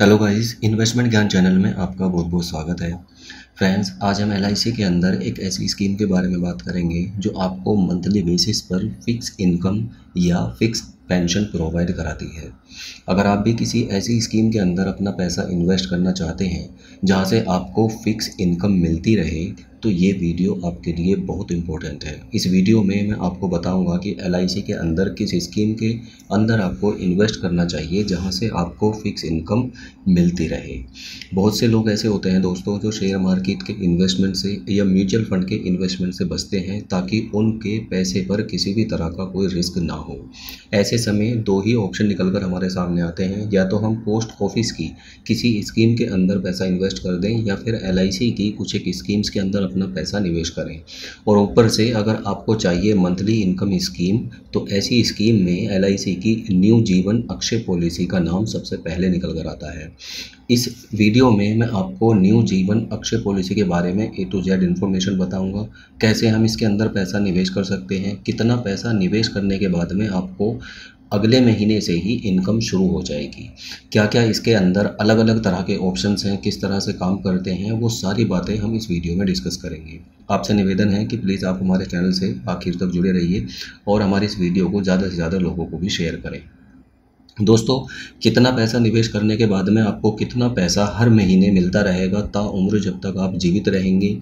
Hello guys investment Gyan channel में आपका बहुत बहुत स्वागत है। फ्रेंड्स आज हम एलआईसी के अंदर एक ऐसी स्कीम के बारे में बात करेंगे जो आपको मंथली बेसिस पर फिक्स इनकम या फिक्स पेंशन प्रोवाइड कराती है। अगर आप भी किसी ऐसी स्कीम के अंदर अपना पैसा इन्वेस्ट करना चाहते हैं, जहाँ से आपको फिक्स इनकम मिलती रहे तो ये वीडियो आपके लिए बहुत इंपॉर्टेंट है। इस वीडियो में मैं आपको बताऊँगा कि एलआईसी के अंदर, किस स्कीम के अंदर आपको इन्वेस्ट करना चाहिए, जहाँ से आपको फिक्स इनकम मिलती रहे। बहुत से लोग ऐसे होते हैं दोस्तों, जो शेयर मार्केट के इन्वेस्टमेंट से या म्यूचुअल फंड के इन्वेस्टमेंट से बचते हैं, ताकि उनके पैसे पर किसी भी तरह का कोई रिस्क ना हो। ऐसे समय दो ही ऑप्शन निकल कर हमारे सामने आते हैं। या तो हम पोस्ट ऑफ़िस की किसी स्कीम के अंदर पैसा इन्वेस्ट कर दें, या फिर LIC की कुछ एक स्कीम्स के अंदर अपना पैसा निवेश करें। और ऊपर से अगर आपको चाहिए मंथली इनकम स्कीम तो ऐसी स्कीम में एलआईसी की न्यू जीवन अक्षय पॉलिसी का नाम सबसे पहले निकल कर आता है। इस वीडियो में मैं आपको न्यू जीवन अक्षय पॉलिसी के बारे में ए टू जेड इन्फॉर्मेशन बताऊँगा। कैसे हम इसके अंदर पैसा निवेश कर सकते हैं? कितना पैसा निवेश करने के बाद में आपको अगले महीने से ही इनकम शुरू हो जाएगी। क्या क्या इसके अंदर अलग अलग तरह के ऑप्शंस हैं, किस तरह से काम करते हैं, वो सारी बातें हम इस वीडियो में डिस्कस करेंगे। आपसे निवेदन है कि प्लीज़ आप हमारे चैनल से आखिर तक जुड़े रहिए और हमारे इस वीडियो को ज़्यादा से ज़्यादा लोगों को भी शेयर करें। दोस्तों, कितना पैसा निवेश करने के बाद में आपको कितना पैसा हर महीने मिलता रहेगा ताउम्र जब तक आप जीवित रहेंगे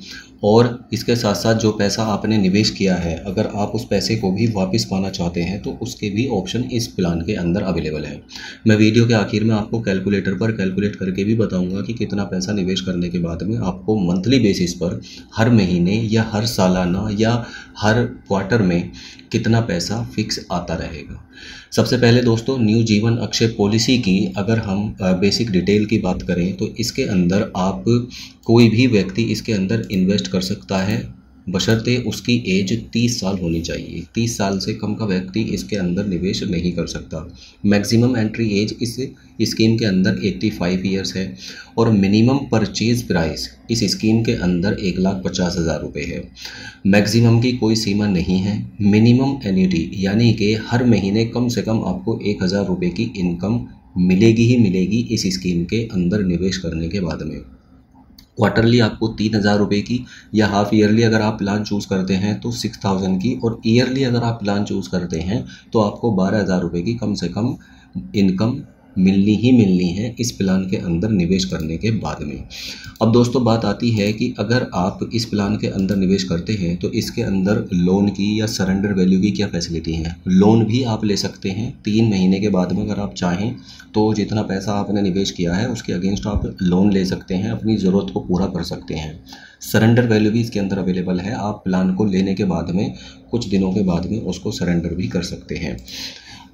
और इसके साथ साथ जो पैसा आपने निवेश किया है, अगर आप उस पैसे को भी वापस पाना चाहते हैं तो उसके भी ऑप्शन इस प्लान के अंदर अवेलेबल है। मैं वीडियो के आखिर में आपको कैलकुलेटर पर कैलकुलेट करके भी बताऊँगा कि कितना पैसा निवेश करने के बाद में आपको मंथली बेसिस पर हर महीने या हर सालाना या हर क्वार्टर में कितना पैसा फिक्स आता रहेगा। सबसे पहले दोस्तों न्यू जीवन अक्षय पॉलिसी की अगर हम बेसिक डिटेल की बात करें तो इसके अंदर आप कोई भी व्यक्ति इसके अंदर इन्वेस्ट कर सकता है। बशर्ते उसकी एज 30 साल होनी चाहिए। 30 साल से कम का व्यक्ति इसके अंदर निवेश नहीं कर सकता। मैक्सिमम एंट्री एज इस स्कीम के अंदर 85 ईयर्स है और मिनिमम परचेज प्राइस इस स्कीम के अंदर एक लाख पचास हज़ार रुपये है। मैक्सिमम की कोई सीमा नहीं है। मिनिमम एन्यूटी, यानी कि हर महीने कम से कम आपको एक हज़ार रुपये की इनकम मिलेगी ही मिलेगी इस स्कीम के अंदर निवेश करने के बाद में। क्वार्टरली आपको तीन हज़ार रुपये की या हाफ़ ईयरली अगर आप प्लान चूज़ करते हैं तो सिक्स थाउज़ेंड की और ईयरली अगर आप प्लान चूज़ करते हैं तो आपको बारह हज़ार रुपये की कम से कम इनकम मिलनी ही मिलनी है इस प्लान के अंदर निवेश करने के बाद में। अब दोस्तों, बात आती है कि अगर आप इस प्लान के अंदर निवेश करते हैं तो इसके अंदर लोन की या सरेंडर वैल्यू की क्या फैसिलिटी है? लोन भी आप ले सकते हैं तीन महीने के बाद में अगर आप चाहें तो जितना पैसा आपने निवेश किया है, उसके अगेंस्ट आप लोन ले सकते हैं, अपनी ज़रूरत को पूरा कर सकते हैं। सरेंडर वैल्यू भी इसके अंदर अवेलेबल है। आप प्लान को लेने के बाद में, कुछ दिनों के बाद में उसको सरेंडर भी कर सकते हैं।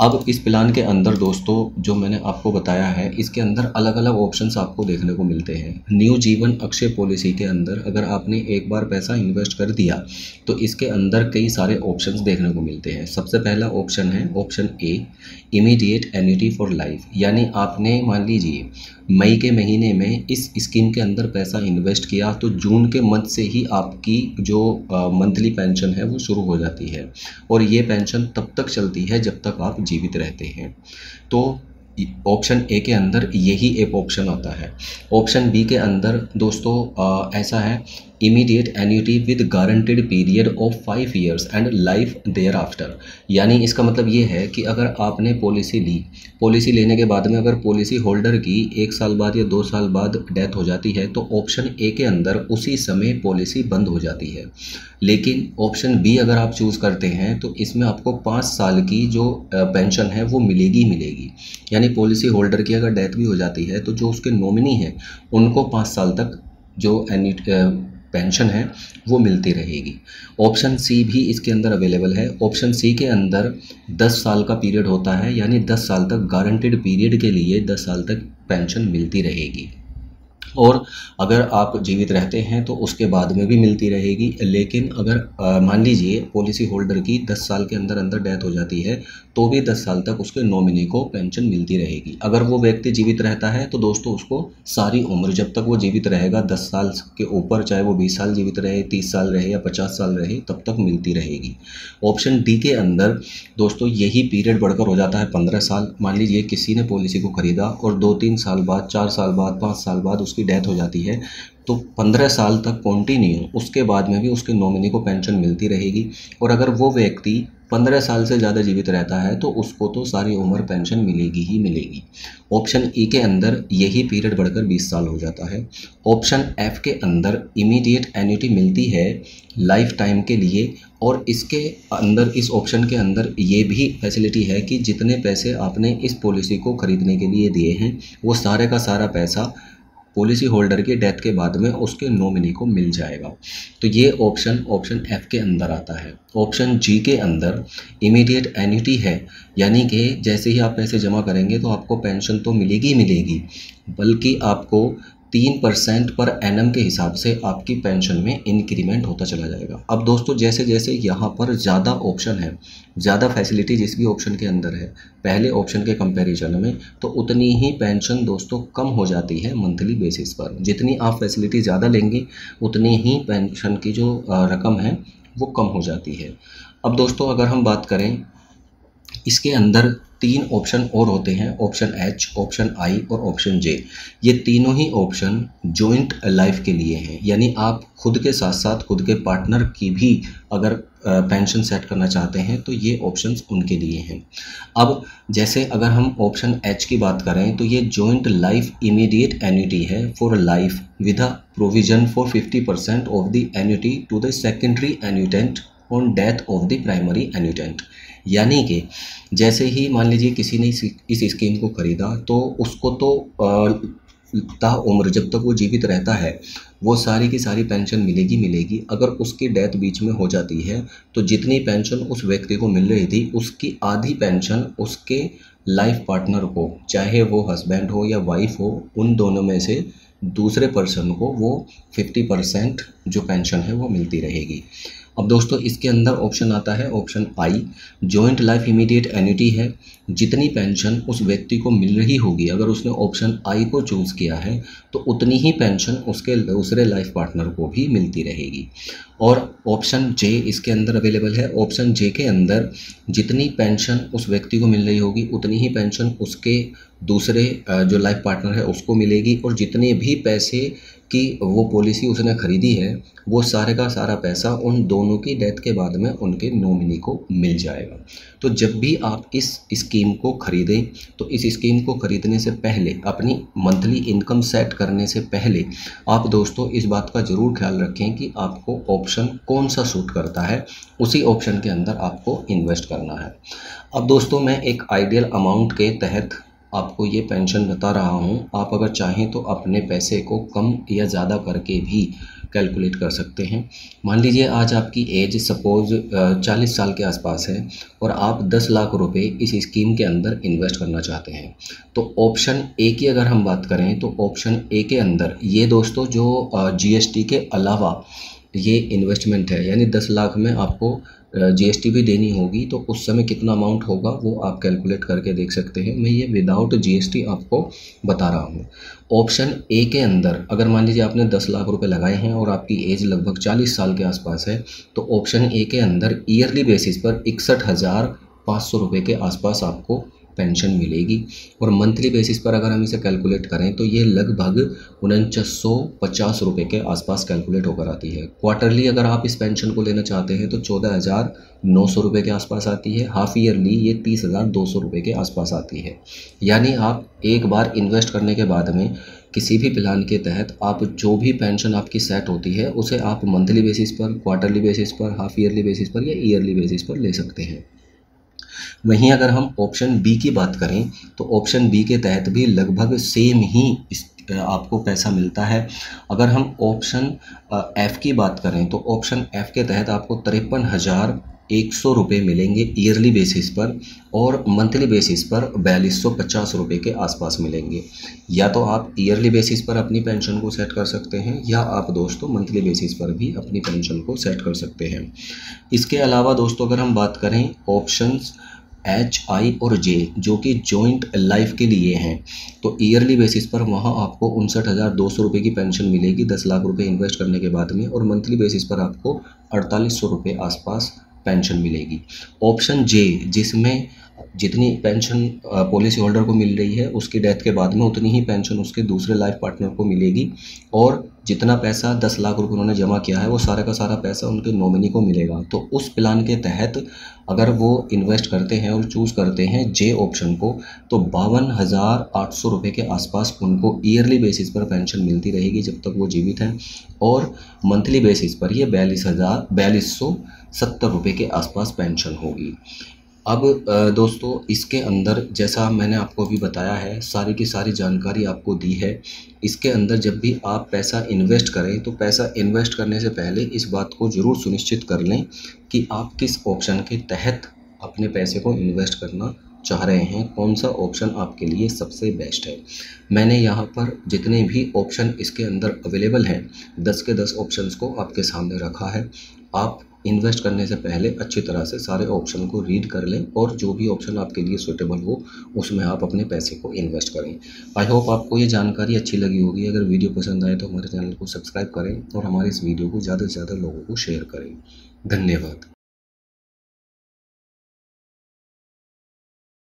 अब इस प्लान के अंदर दोस्तों, जो मैंने आपको बताया है, इसके अंदर अलग अलग ऑप्शंस आपको देखने को मिलते हैं। न्यू जीवन अक्षय पॉलिसी के अंदर अगर आपने एक बार पैसा इन्वेस्ट कर दिया तो इसके अंदर कई सारे ऑप्शंस देखने को मिलते हैं। सबसे पहला ऑप्शन है option A immediate annuity for life यानी आपने मान लीजिए, मई के महीने में इस स्कीम के अंदर पैसा इन्वेस्ट किया तो जून के मंथ से ही आपकी जो मंथली पेंशन है वो शुरू हो जाती है। और ये पेंशन तब तक चलती है जब तक आप जीवित रहते हैं। तो ऑप्शन ए के अंदर यही एक ऑप्शन आता है। ऑप्शन बी के अंदर दोस्तों आ, ऐसा है immediate annuity with guaranteed period of five years and life thereafter यानी इसका मतलब ये है कि अगर आपने पॉलिसी ली पॉलिसी लेने के बाद में अगर पॉलिसी होल्डर की एक साल बाद या दो साल बाद डेथ हो जाती है तो ऑप्शन ए के अंदर उसी समय पॉलिसी बंद हो जाती है। लेकिन ऑप्शन बी अगर आप चूज़ करते हैं तो इसमें आपको पाँच साल की जो पेंशन है, वो मिलेगी मिलेगी। यानी पॉलिसी होल्डर की अगर डेथ भी हो जाती है तो जो उसके नॉमिनी हैं, उनको पाँच साल तक जो एनी पेंशन है, वो मिलती रहेगी। ऑप्शन सी भी इसके अंदर अवेलेबल है। ऑप्शन सी के अंदर 10 साल का पीरियड होता है, यानी 10 साल तक गारंटेड पीरियड के लिए 10 साल तक पेंशन मिलती रहेगी। और अगर आप जीवित रहते हैं तो उसके बाद में भी मिलती रहेगी। लेकिन अगर मान लीजिए पॉलिसी होल्डर की 10 साल के अंदर अंदर डेथ हो जाती है तो भी 10 साल तक उसके नॉमिनी को पेंशन मिलती रहेगी। अगर वो व्यक्ति जीवित रहता है तो दोस्तों उसको सारी उम्र, जब तक वो जीवित रहेगा 10 साल के ऊपर, चाहे वो 20 साल जीवित रहे 30 साल रहे या 50 साल रहे, तब तक मिलती रहेगी। ऑप्शन डी के अंदर दोस्तों यही पीरियड बढ़कर हो जाता है पंद्रह साल। मान लीजिए किसी ने पॉलिसी को खरीदा और दो तीन साल बाद, चार साल बाद, पाँच साल बाद उसकी डेथ हो जाती है तो पंद्रह साल तक कॉन्टीन्यू उसके बाद में भी उसके नॉमिनी को पेंशन मिलती रहेगी। और अगर वो व्यक्ति पंद्रह साल से ज़्यादा जीवित रहता है तो उसको तो सारी उम्र पेंशन मिलेगी ही मिलेगी। ऑप्शन ई e के अंदर यही पीरियड बढ़कर बीस साल हो जाता है। ऑप्शन एफ़ के अंदर इमीडिएट एन्यूटी मिलती है लाइफ टाइम के लिए, और इसके अंदर, इस ऑप्शन के अंदर ये भी फैसिलिटी है कि जितने पैसे आपने इस पॉलिसी को ख़रीदने के लिए दिए हैं, वो सारे का सारा पैसा पॉलिसी होल्डर की डेथ के बाद में उसके नॉमिनी को मिल जाएगा। तो ये ऑप्शन ऑप्शन एफ़ के अंदर आता है। ऑप्शन जी के अंदर इमीडिएट एन्यूटी है। यानी कि जैसे ही आप पैसे जमा करेंगे तो आपको पेंशन तो मिलेगी मिलेगी। बल्कि आपको तीन परसेंट पर एनम के हिसाब से आपकी पेंशन में इंक्रीमेंट होता चला जाएगा। अब दोस्तों जैसे जैसे यहाँ पर ज़्यादा ऑप्शन है, ज़्यादा फैसिलिटी जिस भी ऑप्शन के अंदर है, पहले ऑप्शन के कंपैरिजन में तो उतनी ही पेंशन दोस्तों कम हो जाती है मंथली बेसिस पर। जितनी आप फैसिलिटी ज़्यादा लेंगे, उतनी ही पेंशन की जो रकम है, वो कम हो जाती है। अब दोस्तों, अगर हम बात करें इसके अंदर तीन ऑप्शन और होते हैं ऑप्शन एच ऑप्शन आई और ऑप्शन जे ये तीनों ही ऑप्शन जॉइंट लाइफ के लिए हैं। यानी आप खुद के साथ साथ खुद के पार्टनर की भी अगर पेंशन सेट करना चाहते हैं तो ये ऑप्शंस उनके लिए हैं। अब जैसे अगर हम ऑप्शन एच की बात करें तो ये जॉइंट लाइफ इमीडिएट एन्यूटी है for life with a provision for 50 percent of the annuity to the secondary annuitant on death of the primary annuitant यानी कि जैसे ही मान लीजिए किसी ने इस स्कीम को ख़रीदा तो उसको तो ता उम्र जब तक वो जीवित रहता है, वो सारी की सारी पेंशन मिलेगी मिलेगी। अगर उसकी डेथ बीच में हो जाती है तो जितनी पेंशन उस व्यक्ति को मिल रही थी, उसकी आधी पेंशन उसके लाइफ पार्टनर को, चाहे वो हस्बैंड हो या वाइफ हो, उन दोनों में से दूसरे पर्सन को वो फिफ्टी परसेंट जो पेंशन है वो मिलती रहेगी। अब दोस्तों, इसके अंदर ऑप्शन आता है option I joint life immediate annuity है। जितनी पेंशन उस व्यक्ति को मिल रही होगी, अगर उसने ऑप्शन आई को चूज़ किया है तो उतनी ही पेंशन उसके दूसरे लाइफ पार्टनर को भी मिलती रहेगी। और ऑप्शन जे इसके अंदर अवेलेबल है। ऑप्शन जे के अंदर जितनी पेंशन उस व्यक्ति को मिल रही होगी, उतनी ही पेंशन उसके दूसरे जो लाइफ पार्टनर है, उसको मिलेगी। और जितने भी पैसे कि वो पॉलिसी उसने ख़रीदी है, वो सारे का सारा पैसा उन दोनों की डेथ के बाद में उनके नॉमिनी को मिल जाएगा। तो जब भी आप इस स्कीम को ख़रीदें तो इस स्कीम को ख़रीदने से पहले, अपनी मंथली इनकम सेट करने से पहले, आप दोस्तों इस बात का ज़रूर ख्याल रखें कि आपको ऑप्शन कौन सा सूट करता है, उसी ऑप्शन के अंदर आपको इन्वेस्ट करना है। अब दोस्तों मैं एक आइडियल अमाउंट के तहत आपको ये पेंशन बता रहा हूँ, आप अगर चाहें तो अपने पैसे को कम या ज़्यादा करके भी कैलकुलेट कर सकते हैं। मान लीजिए आज आपकी एज सपोज़ चालीस साल के आसपास है और आप दस लाख रुपए इस स्कीम के अंदर इन्वेस्ट करना चाहते हैं। तो ऑप्शन ए की अगर हम बात करें तो ऑप्शन ए के अंदर ये दोस्तों जो जीएसटी के अलावा ये इन्वेस्टमेंट है, यानी दस लाख में आपको जीएसटी भी देनी होगी तो उस समय कितना अमाउंट होगा वो आप कैलकुलेट करके देख सकते हैं। मैं ये विदाउट जीएसटी आपको बता रहा हूँ। ऑप्शन ए के अंदर, अगर मान लीजिए आपने दस लाख रुपए लगाए हैं और आपकी एज लगभग चालीस साल के आसपास है तो ऑप्शन ए के अंदर ईयरली बेसिस पर इकसठ हज़ार पाँच सौ रुपये के आसपास आपको पेंशन मिलेगी। और मंथली बेसिस पर अगर हम इसे कैलकुलेट करें तो ये लगभग उनचास सौ पचास रुपये के आसपास कैलकुलेट होकर आती है। क्वार्टरली अगर आप इस पेंशन को लेना चाहते हैं तो चौदह हज़ार नौ सौ रुपये के आसपास आती है। हाफ़ ईयरली ये तीस हज़ार दो सौ रुपये के आसपास आती है। यानी आप एक बार इन्वेस्ट करने के बाद में किसी भी प्लान के तहत आप जो भी पेंशन आपकी सेट होती है, उसे आप मंथली बेसिस पर क्वार्टरली बेसिस पर हाफ़ ईयरली बेसिस पर या ईयरली बेसिस पर ले सकते हैं। वहीं अगर हम ऑप्शन बी की बात करें तो ऑप्शन बी के तहत भी लगभग सेम ही आपको पैसा मिलता है। अगर हम ऑप्शन एफ़ की बात करें तो ऑप्शन एफ़ के तहत आपको तिरपन हज़ार एक सौ रुपये मिलेंगे ईयरली बेसिस पर और मंथली बेसिस पर बयालीस सौ पचास रुपये के आसपास मिलेंगे। या तो आप ईयरली बेसिस पर अपनी पेंशन को सेट कर सकते हैं, या आप दोस्तों मंथली बेसिस पर भी अपनी पेंशन को सेट कर सकते हैं। इसके अलावा दोस्तों, अगर हम बात करें ऑप्शंस एच आई और जे जो कि जॉइंट लाइफ के लिए हैं। तो ईयरली बेसिस पर वहाँ आपको उनसठ हज़ार दो सौ रुपये की पेंशन मिलेगी दस लाख रुपए इन्वेस्ट करने के बाद में और मंथली बेसिस पर आपको अड़तालीस सौ रुपये आसपास पेंशन मिलेगी। ऑप्शन जे जिसमें जितनी पेंशन पॉलिसी होल्डर को मिल रही है, उसकी डेथ के बाद में उतनी ही पेंशन उसके दूसरे लाइफ पार्टनर को मिलेगी और जितना पैसा दस लाख रुपये उन्होंने जमा किया है, वो सारा का सारा पैसा उनके नॉमिनी को मिलेगा। तो उस प्लान के तहत अगर वो इन्वेस्ट करते हैं और चूज़ करते हैं जे ऑप्शन को तो बावन हज़ार आठ सौ रुपये के आसपास उनको ईयरली बेसिस पर पेंशन मिलती रहेगी जब तक वो जीवित हैं। और मंथली बेसिस पर ये बयालीस हज़ार, बयालीस सौ सत्तर रुपये के आसपास पेंशन होगी। अब दोस्तों, इसके अंदर जैसा मैंने आपको अभी बताया है, सारी की सारी जानकारी आपको दी है, इसके अंदर जब भी आप पैसा इन्वेस्ट करें तो पैसा इन्वेस्ट करने से पहले इस बात को ज़रूर सुनिश्चित कर लें कि आप किस ऑप्शन के तहत अपने पैसे को इन्वेस्ट करना चाह रहे हैं कौन सा ऑप्शन आपके लिए सबसे बेस्ट है। मैंने यहाँ पर जितने भी ऑप्शन इसके अंदर अवेलेबल हैं, दस के दस ऑप्शंस को आपके सामने रखा है। आप इन्वेस्ट करने से पहले अच्छी तरह से सारे ऑप्शन को रीड कर लें और जो भी ऑप्शन आपके लिए सुटेबल हो, उसमें आप अपने पैसे को इन्वेस्ट करें। आई होप आपको ये जानकारी अच्छी लगी होगी। अगर वीडियो पसंद आए तो हमारे चैनल को सब्सक्राइब करें और हमारे इस वीडियो को ज़्यादा से ज़्यादा लोगों को शेयर करें। धन्यवाद।